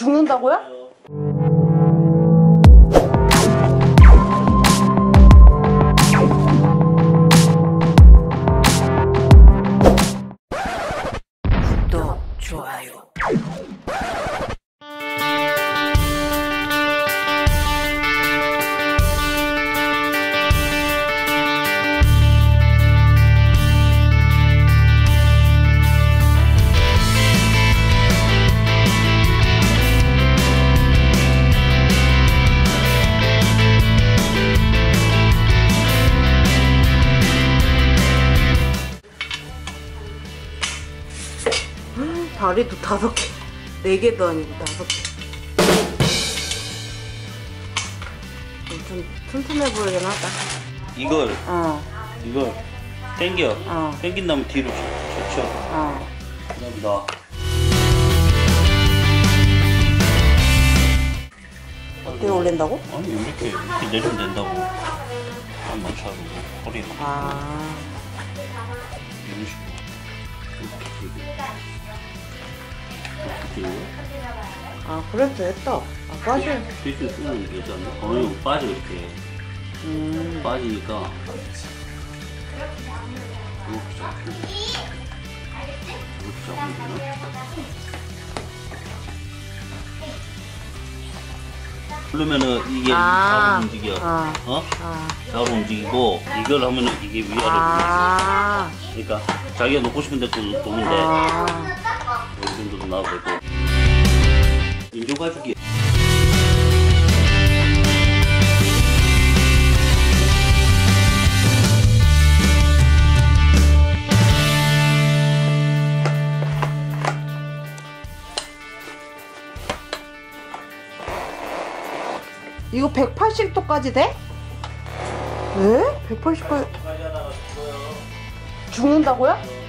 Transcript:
죽는다고요? 구독, 좋아요. 다리도 다섯 개. 네 개도 아니고 다섯 개. 좀 튼튼해 보이긴 하다. 이걸 어, 이걸 당겨 어. 당긴 다음에 뒤로 젖혀 어. 그 다음에 나 어떻게 올린다고? 아니 이렇게 이렇게 내리면 된다고 안 맞춰고 허리 막 아, 이런 식으로 이렇게 아, 그래도 됐다. 아, 빠지. 뒤로 쓰면 되지 않나? 어 이거 빠져 이렇게 음, 빠지니까 이렇게 잡히고 이렇게 잡으면 되나? 그러면은 이게 아. 좌우로 움직여 아. 어? 아, 좌우로 움직이고 이걸 하면은 이게 위아래로 아, 움직여 그러니까 자기가 놓고 싶은 데또 놓는데 아. 정도도 나오고 있고 인조 가죽이 이거 180도까지 돼? 왜? 180까지 죽는다고요?